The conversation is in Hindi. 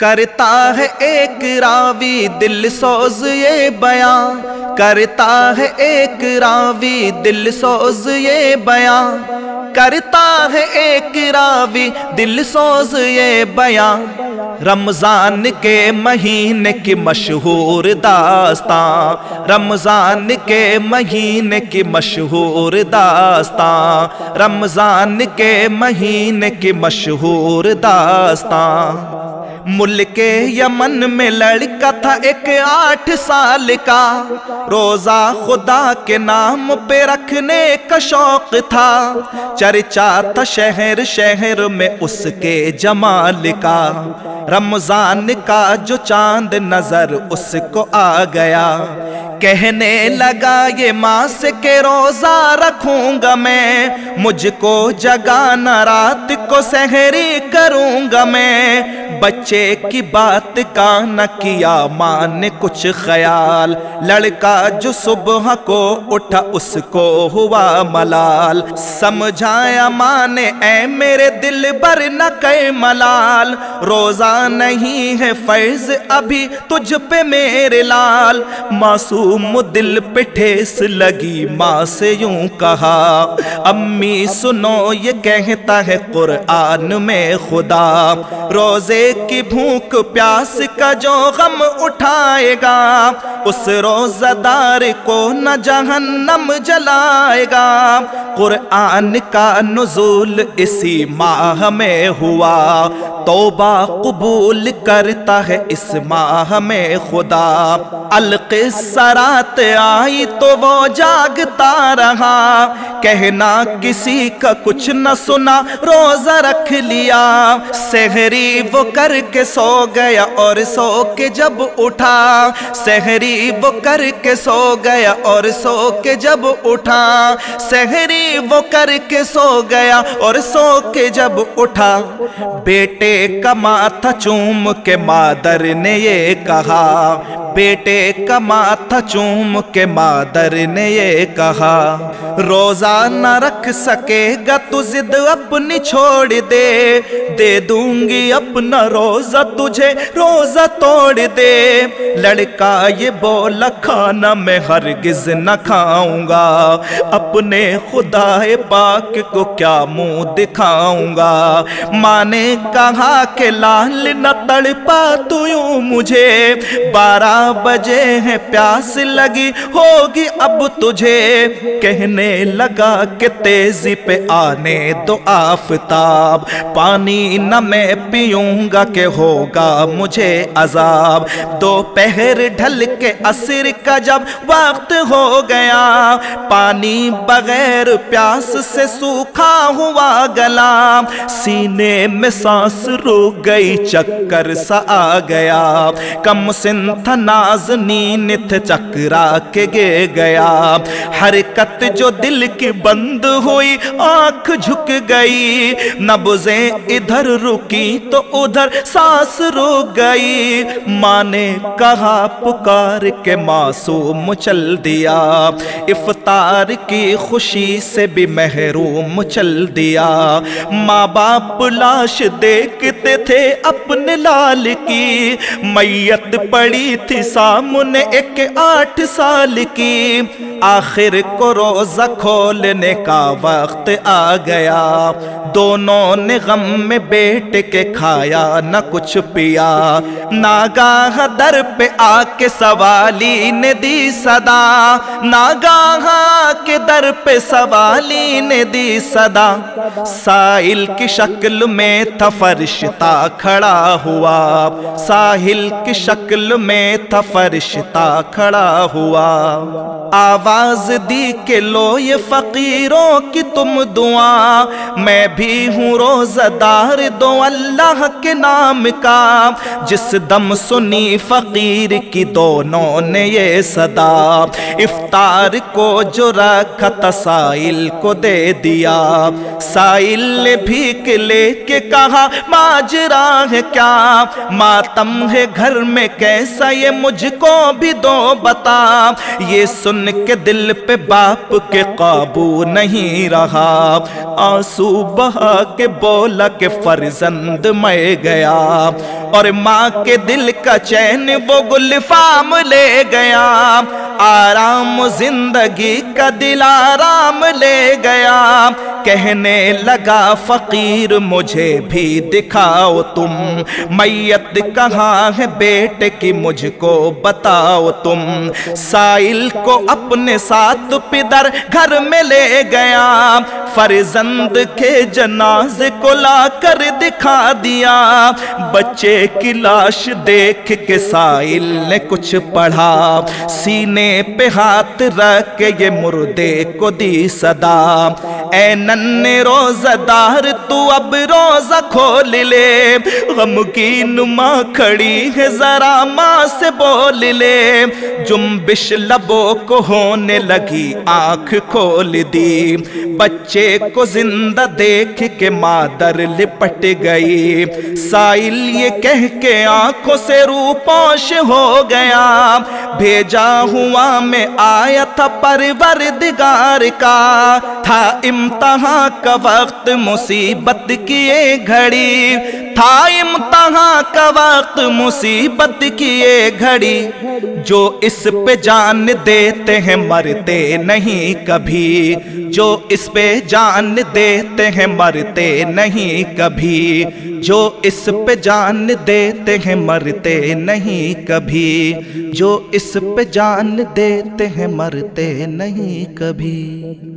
करता है एक रावी दिल सोज ये बयां। करता है एक रावी दिल सोज ये बयां। करता है एक रावी दिल सोज ये बयां। रमज़ान के महीने की मशहूर दास्तां। रमज़ान के महीने की मशहूर दास्तां। रमज़ान के महीने की मशहूर दास्तां। मुल्क यमन में लड़का था एक आठ साल का। रोजा खुदा के नाम पे रखने का शौक था। चर्चा था शहर शहर में उसके जमाल का। रमज़ान का जो चाँद नज़र उसको आ गया। कहने लगा, ये मास के रोजा रखूँगा मैं। मुझको जगाना, रात को सहरी करूँगा मैं। बच्चे की बात का न किया माँ ने कुछ ख्याल। लड़का जो सुबह को उठा उसको हुआ मलाल। समझाया माँ ने ऐ मेरे दिल भर न कह मलाल। रोजा नहीं है फैज अभी तुझ पे मेरे लाल। मासूम दिल पे ठेस लगी माँ से यूँ कहा। अम्मी सुनो, ये कहता है कुरआन में खुदा। रोज़े की भूख प्यास का जो गम उठाएगा उस रोजादार को न जहन्नम जलाएगा। कुरआन का नजूल इसी माह में हुआ। तोबा कबूल करता है इस माह में खुदा। अलकिसरात आई तो वो जागता रहा। कहना किसी का कुछ न सुना, रोजा रख लिया। सहरी वो करके सो गया और सो के जब उठा। सहरी वो करके सो गया और सो के जब उठा। सहरी वो करके सो गया और सो के जब उठा, बेटे का माथा चूम के मादर ने ये कहा, बेटे का माथा चूम के मादर ने ये कहा, रोजा न रख सकेगा तू जिद अपनी छोड़ दे दे दूँगी अपना रोजा तुझे, रोजा तोड़ दे। लड़का ये बोला, खाना मैं हरगिज न खाऊँगा, अपने खुदा पाक को क्या मुँह दिखाऊँगा? माँ ने कहा के लाल न तड़पा तू मुझे। बारह बजे हैं प्यास लगी होगी अब तुझे। कहने लगा के तेज़ी पे आने दो आफताब। पानी न मैं पीऊँगा के होगा मुझे अजाब। दोपहर ढल के असर का जब वक्त हो गया, पानी बगैर प्यास से सूखा हुआ गला, सीने में सांस रुक गई, चक्कर सा आ गया। कम सिंथ नाजनीन थे चकरा के गे गया। हरकत जो दिल की बंद हुई, आँख झुक गई। नब्जे इधर रुकी तो उधर सांस रुक गई। माँ ने कहा, पुकार के मासूम चल दिया। इफ्तार की खुशी से भी महरूम चल दिया। माँ बाप लाश देखते थे अपने लाल की। मैयत पड़ी थी सामने एक आठ साल की। आखिर को रोजा खोलने का वक्त आ गया। दोनों ने गम में बैठ के खाया, न कुछ पिया। नागाह दर पे आके सवाली ने दी सदा। नागाह के दर पे सवाली ने दी सदा। साहिल की शक्ल में था फरिश्ता खड़ा हुआ। साहिल की शक्ल में था फरिश्ता खड़ा हुआ। आवाज़ दी के लो ये फकीरों की तुम दुआ। मैं भी हूँ रोजदार दो अल्लाह के नाम का। जिस दम सुनी फकीर की दोनों ने ये सदा। इफ्तार को जो रखा तसाइल साइल को दे दिया। साइल ने भीख लेके कहा, माजरा है क्या? मातम है घर में कैसा? ये मुझको भी दो बता। ये सुन के दिल पे बाप के काबू नहीं रहा। आँसू बहा के बोला के फर्जंद मैं गया। और माँ के दिल का चैन वो गुलफाम ले गया। आराम ज़िंदगी का दिल आराम ले गया। कहने लगा, फकीर, मुझे भी दिखाओ तुम। मैयत कहाँ है बेटे की, मुझको बताओ तुम। साइल को अपने साथ पिदर घर में ले गया। फरजंद के जनाज को ला कर दिखा दिया। बच्चे की लाश देख के साइल ने कुछ पढ़ा। सीने पे हाथ रख के ये मुर्दे को दी सदा। ए नन्ने रोजादार, तू अब रोजा खोल ले। गम की नुमा खड़ी है, जरा माँ से बोल ले। जुम्बिश लबों को होने लगी, आँख खोल दी। बच्चे को ज़िंदा देख के मादर लिपट गई। साइल ये कह के आँखों से रूपोश हो गया। भेजा हुआ मैं आया था परवर दिगार का। था इम्तहा का वक्त मुसीबत की ये घड़ी। था इम्तहा का वक्त मुसीबत की ये घड़ी। जो इस पे जान देते हैं मरते नहीं कभी। जो इस पे जान देते हैं मरते नहीं कभी। जो इस पे जान देते हैं मरते नहीं कभी। जो इस पे जान देते हैं मरते नहीं कभी।